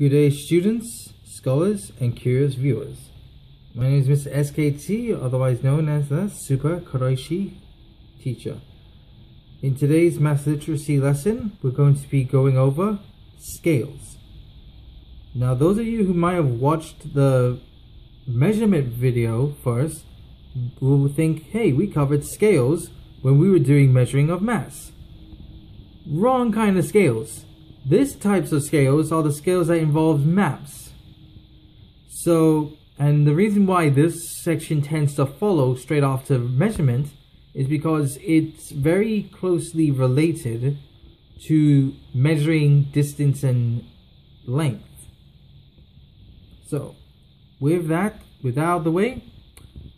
Good day, students, scholars, and curious viewers. My name is Mr. SKT, otherwise known as the Super Kuroishi teacher. In today's math literacy lesson, we're going to be going over scales. Now, those of you who might have watched the measurement video first will think, hey, we covered scales when we were doing measuring of mass. Wrong kind of scales. This types of scales are the scales that involve maps. So, and the reason why this section tends to follow straight after measurement is because it's very closely related to measuring distance and length. So, with that, without the way,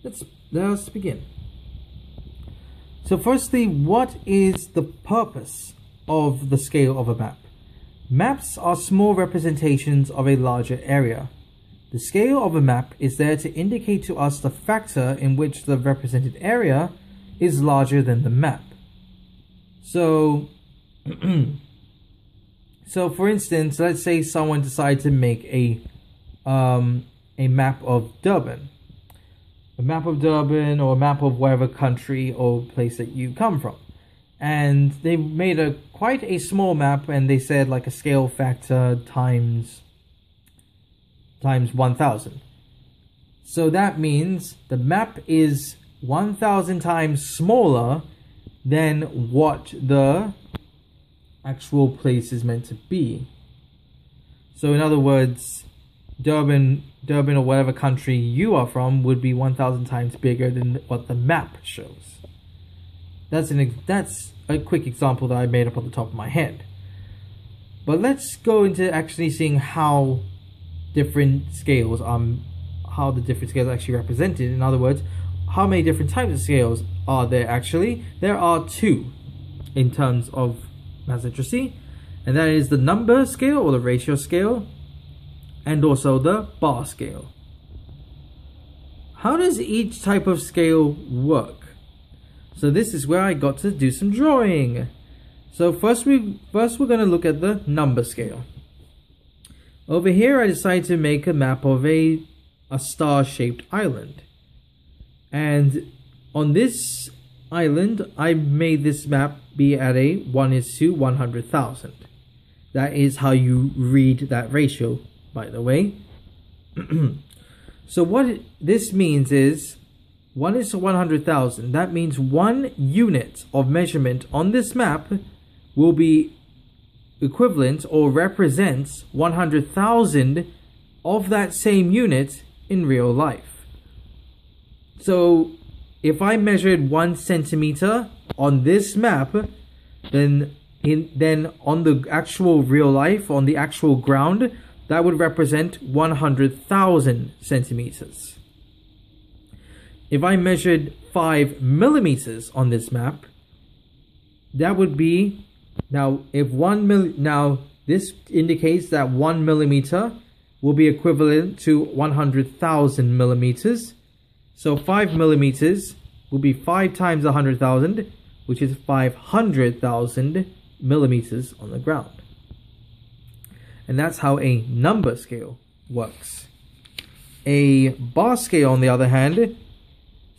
let's let's begin. So firstly, what is the purpose of the scale of a map? Maps are small representations of a larger area. The scale of a map is there to indicate to us the factor in which the represented area is larger than the map. So, so for instance, let's say someone decides to make a um, a map of Durban, a map of Durban or a map of whatever country or place that you come from and they made a quite a small map and they said like a scale factor times times 1000 so that means the map is 1000 times smaller than what the actual place is meant to be. So in other words Durban Durban or whatever country you are from would be 1000 times bigger than what the map shows that's an that's a quick example that I made up on the top of my head. But let's go into actually seeing how different scales um how the different scales are actually represented. In other words, how many different types of scales are there actually? There are two in terms of maths literacy, and that is the number scale or the ratio scale, and also the bar scale. How does each type of scale work? So this is where I got to do some drawing. So first we first we're going to look at the number scale. Over here I decided to make a map of a a star-shaped island. And on this island I made this map be at a 1 is to 100,000. That is how you read that ratio by the way. so what this means is 1 is to 100,000. That means one unit of measurement on this map will be equivalent or represents 100,000 of that same unit in real life. So if I measured one centimeter on this map, then in then on the actual real life, on the actual ground, that would represent 100,000 centimeters. If I measured 5 millimeters on this map, that would be, now if 1 mill, now this indicates that 1 millimeter will be equivalent to 100,000 millimeters. So 5 millimeters will be 5 times 100,000, which is 500,000 millimeters on the ground. And that's how a number scale works. A bar scale, on the other hand,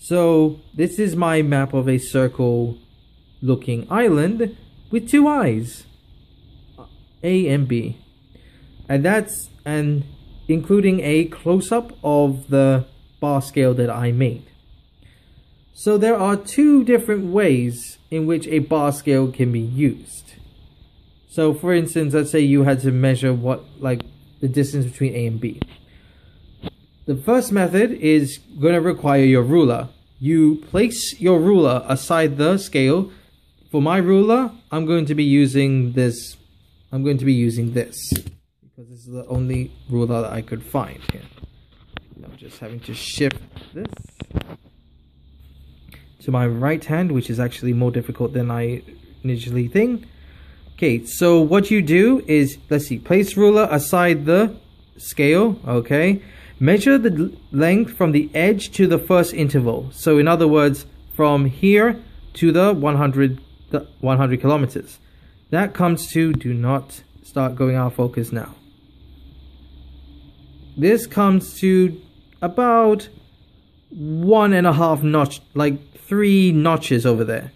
so this is my map of a circle looking island with two eyes. A and B. And that's and including a close-up of the bar scale that I made. So there are two different ways in which a bar scale can be used. So for instance, let's say you had to measure what like the distance between A and B. The first method is going to require your ruler. You place your ruler aside the scale. For my ruler, I'm going to be using this. I'm going to be using this because this is the only ruler that I could find here. I'm just having to shift this to my right hand, which is actually more difficult than I initially think. Okay, so what you do is, let's see, place ruler aside the scale, okay? Measure the length from the edge to the first interval. So in other words, from here to the 100, the 100 kilometers. That comes to, do not start going out of focus now. this comes to about one and a half notch, like three notches over there.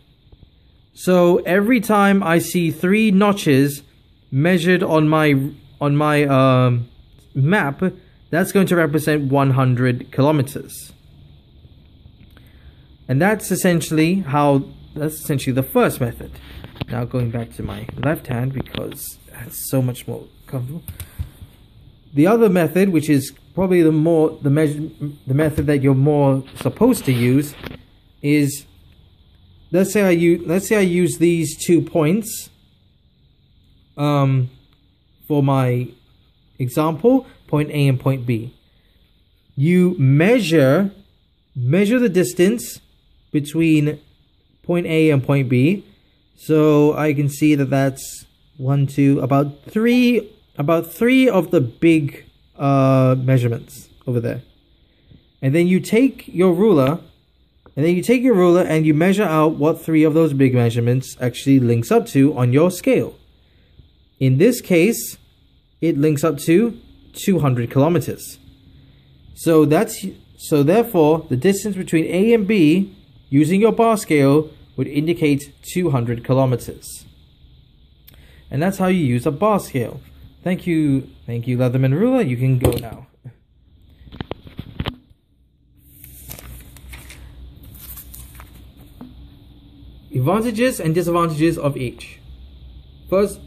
So every time I see three notches measured on my on my um, map, that's going to represent 100 kilometers. And that's essentially how that's essentially the first method. Now going back to my left hand because that's so much more comfortable. The other method, which is probably the more the measure the method that you're more supposed to use, is let's say I use let's say I use these two points um, for my example, point A and point B. You measure measure the distance between point A and point B. So I can see that that's one, two, about three about three of the big uh, measurements over there. And then you take your ruler, and then you take your ruler and you measure out what three of those big measurements actually links up to on your scale. In this case, it links up to 200 kilometers. So that's so therefore the distance between A and B using your bar scale would indicate 200 kilometers. And that's how you use a bar scale. Thank you, thank you, Leatherman Ruler. You can go now. Advantages and disadvantages of each. First,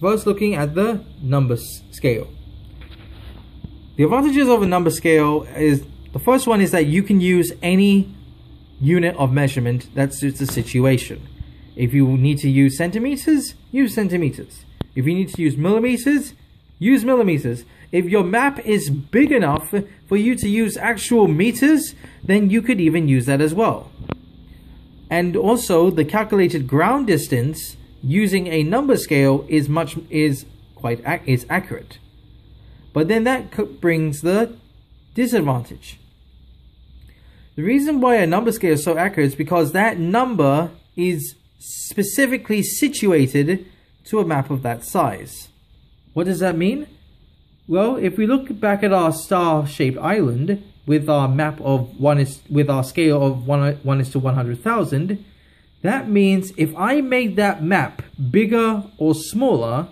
first looking at the number scale. The advantages of a number scale is the first one is that you can use any unit of measurement that suits the situation. If you need to use centimeters, use centimeters. If you need to use millimeters, use millimeters. If your map is big enough for you to use actual meters, then you could even use that as well. And also the calculated ground distance using a number scale is much is quite is accurate. But then that brings the disadvantage. The reason why a number scale is so accurate is because that number is specifically situated to a map of that size. What does that mean? Well, if we look back at our star-shaped island with our map of one is with our scale of one one is to one hundred thousand, that means if I made that map bigger or smaller,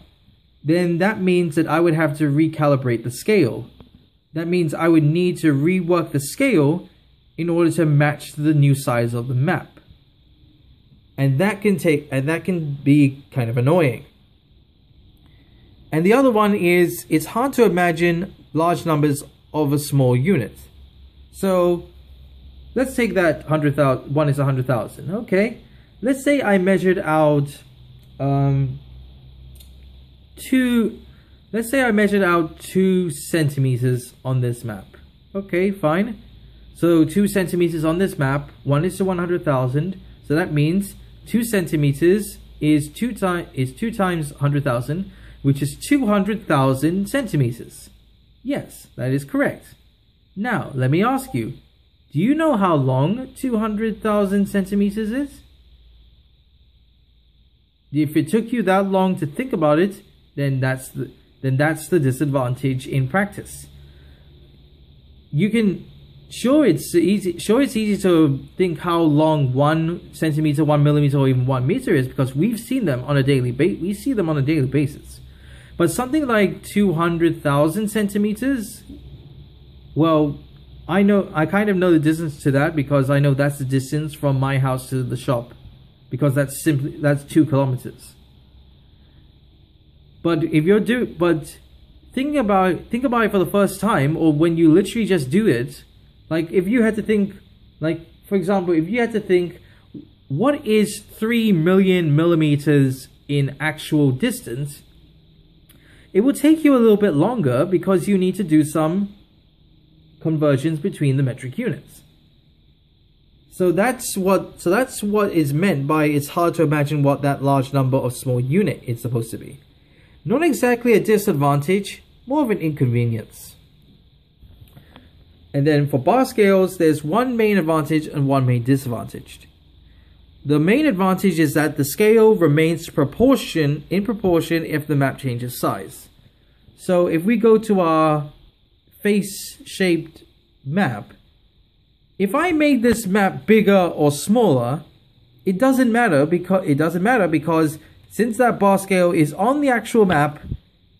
then that means that I would have to recalibrate the scale. That means I would need to rework the scale in order to match the new size of the map. And that can take and that can be kind of annoying. And the other one is it's hard to imagine large numbers of a small unit. So let's take that 100,000, one is 100,000. Okay. Let's say I measured out um, two, let's say I measured out two centimeters on this map. Okay, fine. So two centimeters on this map, one is to 100,000. So that means two centimeters is two, times is two times 100,000 which is 200,000 centimeters. Yes, that is correct. Now, let me ask you, do you know how long 200,000 centimeters is? If it took you that long to think about it, then that's the then that's the disadvantage in practice. You can sure it's easy sure it's easy to think how long one centimeter, one millimeter, or even one meter is because we've seen them on a daily base we see them on a daily basis. But something like 200,000 centimeters, well, I know, I kind of know the distance to that because I know that's the distance from my house to the shop. Because that's simply, that's two kilometers. But if you're do, but thinking about, think about it for the first time or when you literally just do it, like if you had to think, like, for example, if you had to think, what is 3 million millimeters in actual distance, it will take you a little bit longer because you need to do some conversions between the metric units. So that's what so that's what is meant by it's hard to imagine what that large number of small unit is supposed to be. Not exactly a disadvantage, more of an inconvenience. And then for bar scales, there's one main advantage and one main disadvantage. The main advantage is that the scale remains proportion in proportion if the map changes size. So if we go to our face-shaped map, if I make this map bigger or smaller, it doesn't matter because it doesn't matter because since that bar scale is on the actual map,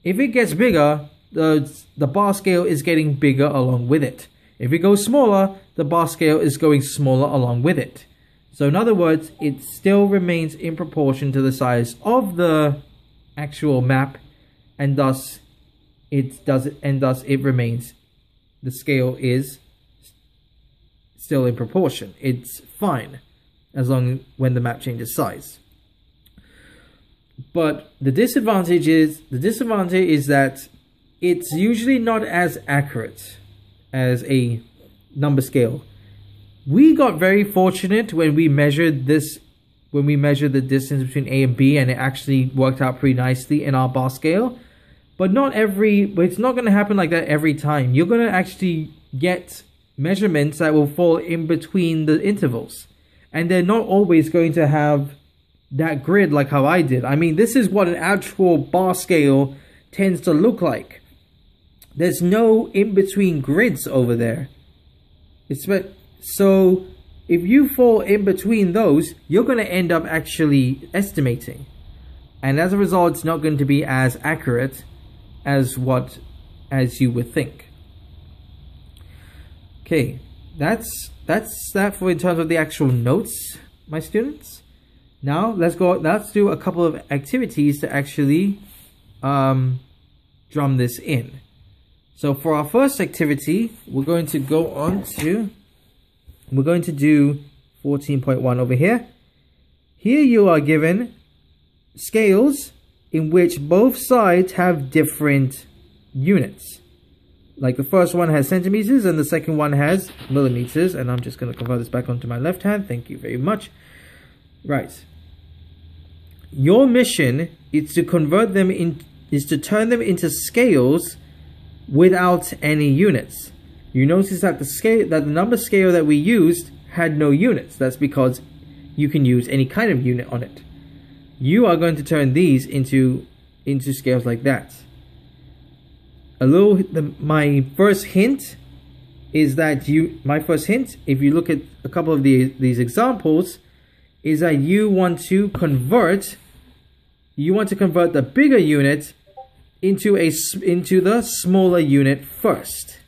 if it gets bigger, the the bar scale is getting bigger along with it. If it goes smaller, the bar scale is going smaller along with it. So in other words, it still remains in proportion to the size of the actual map and thus it does it and thus it remains the scale is still in proportion. It's fine as long when the map changes size. But the disadvantage is the disadvantage is that it's usually not as accurate as a number scale. We got very fortunate when we measured this when we measured the distance between A and B and it actually worked out pretty nicely in our bar scale. But not every but it's not gonna happen like that every time. You're gonna actually get measurements that will fall in between the intervals. And they're not always going to have that grid like how I did. I mean, this is what an actual bar scale tends to look like. There's no in-between grids over there. It's so if you fall in between those, you're going to end up actually estimating. And as a result, it's not going to be as accurate as what as you would think. Okay, that's that's that for in terms of the actual notes, my students. Now let's go. Let's do a couple of activities to actually um, drum this in. So for our first activity, we're going to go on to, we're going to do 14.1 over here. Here you are given scales in which both sides have different units. Like the first one has centimeters and the second one has millimeters. And I'm just going to convert this back onto my left hand. Thank you very much. Right. Your mission is to convert them in, is to turn them into scales without any units. You notice that the scale that the number scale that we used had no units. That's because you can use any kind of unit on it. You are going to turn these into into scales like that. A little the, my first hint is that you my first hint if you look at a couple of the, these examples is that you want to convert you want to convert the bigger unit into a into the smaller unit first.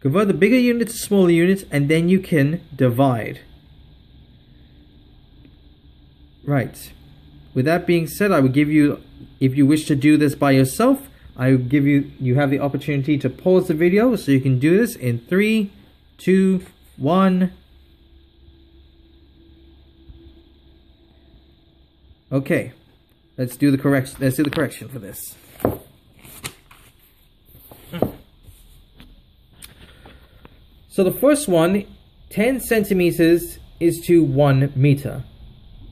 Convert the bigger unit to smaller units and then you can divide. Right. With that being said, I will give you, if you wish to do this by yourself, I will give you, you have the opportunity to pause the video so you can do this in three, two, one. Okay. Let's do the correction. Let's do the correction for this. So the first one, 10 centimeters is to 1 meter.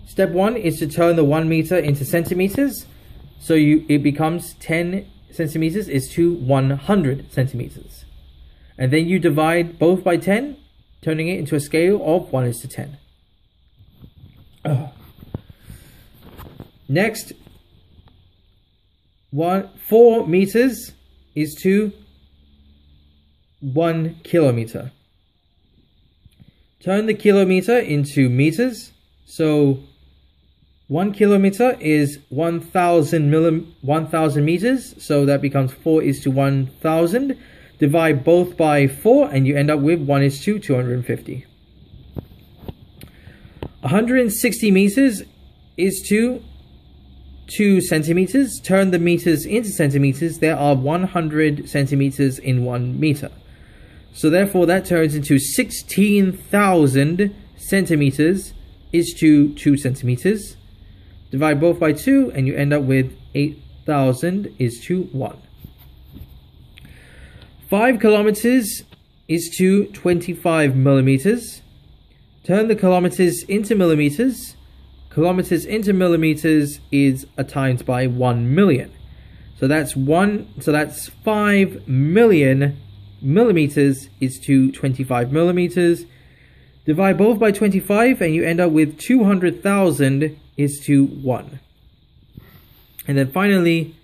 Step 1 is to turn the 1 meter into centimeters. So you it becomes 10 centimeters is to 100 centimeters. And then you divide both by 10, turning it into a scale of 1 is to 10. Ugh. Next, one four meters is to one kilometer. Turn the kilometer into meters. So one kilometer is 1000 millim 1000 meters. So that becomes 4 is to 1000. Divide both by 4 and you end up with 1 is to 250. 160 meters is to 2 centimeters. Turn the meters into centimeters. There are 100 centimeters in 1 meter. So therefore that turns into 16,000 centimeters is to 2 centimeters. Divide both by 2 and you end up with 8,000 is to 1. 5 kilometers is to 25 millimeters. Turn the kilometers into millimeters kilometers into millimeters is a times by 1 million. So that's one, so that's 5 million millimeters is to 25 millimeters. Divide both by 25 and you end up with 200,000 is to 1. And then finally,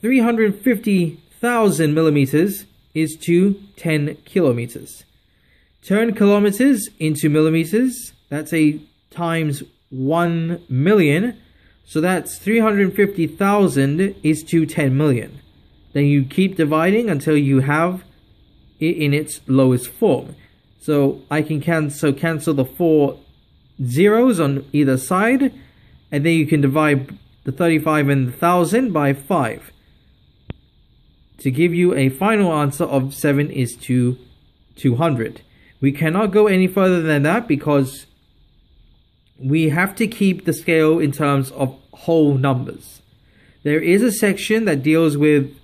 350 thousand millimeters is to 10 kilometers. Turn kilometers into millimeters, that's a times 1 million. So that's 350,000 is to 10 million. Then you keep dividing until you have it in its lowest form. So I can cancel cancel the four zeros on either side, and then you can divide the 35 and the 1000 by 5 to give you a final answer of 7 is to 200. We cannot go any further than that because we have to keep the scale in terms of whole numbers. There is a section that deals with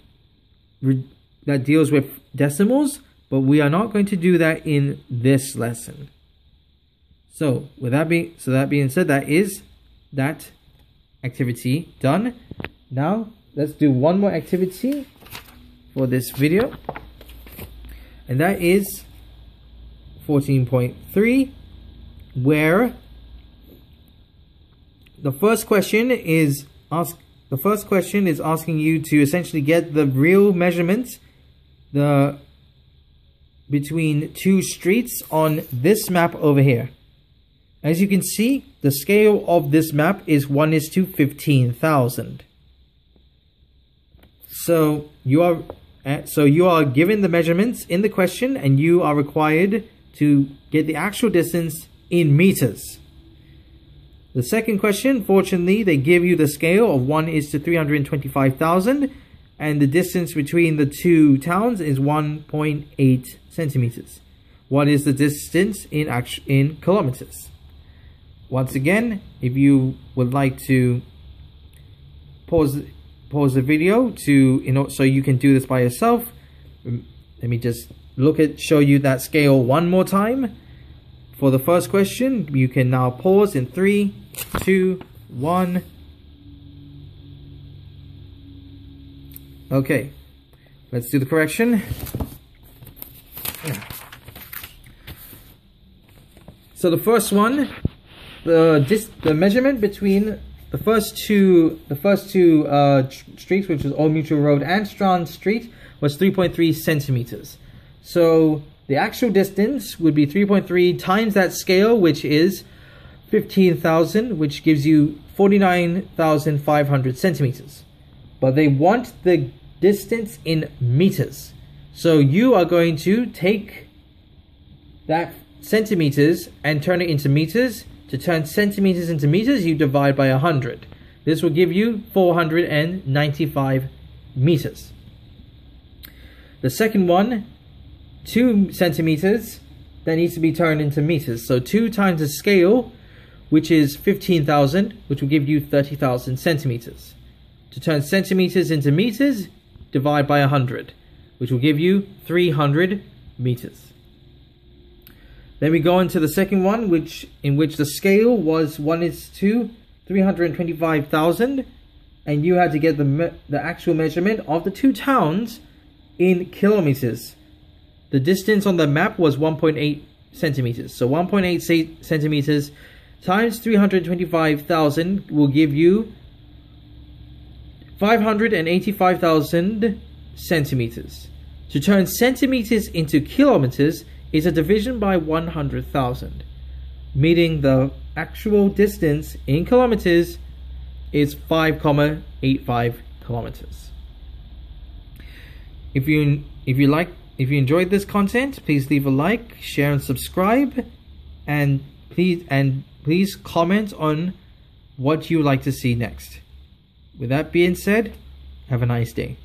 that deals with decimals, but we are not going to do that in this lesson. So, with that being so that being said, that is that activity done. Now, let's do one more activity for this video. And that is 14.3 where the first question is ask the first question is asking you to essentially get the real measurements the between two streets on this map over here. As you can see, the scale of this map is 1 is to 15,000. So you are uh, so you are given the measurements in the question and you are required to get the actual distance in meters. The second question, fortunately, they give you the scale of 1 is to 325,000 and the distance between the two towns is 1.8 centimeters. What is the distance in in kilometers? Once again, if you would like to pause pause the video to you know so you can do this by yourself um, let me just look at show you that scale one more time for the first question you can now pause in three two one okay let's do the correction so the first one the this the measurement between the first two, the first two uh, streets, which was Old Mutual Road and Strand Street, was 3.3 centimeters. So the actual distance would be 3.3 times that scale, which is 15,000, which gives you 49,500 centimeters. But they want the distance in meters. So you are going to take that centimeters and turn it into meters to turn centimeters into meters, you divide by 100. This will give you 495 meters. The second one, 2 centimeters, that needs to be turned into meters. So 2 times the scale, which is 15,000, which will give you 30,000 centimeters. To turn centimeters into meters, divide by 100, which will give you 300 meters. Then we go into the second one, which in which the scale was 1 is to 325,000 and you had to get the, the actual measurement of the two towns in kilometers. The distance on the map was 1.8 centimeters. So 1.8 centimeters times 325,000 will give you 585,000 centimeters. To turn centimeters into kilometers, is a division by 100,000, meaning the actual distance in kilometers is 5,85 kilometers. If you if you like if you enjoyed this content, please leave a like, share and subscribe and please and please comment on what you like to see next. With that being said, have a nice day.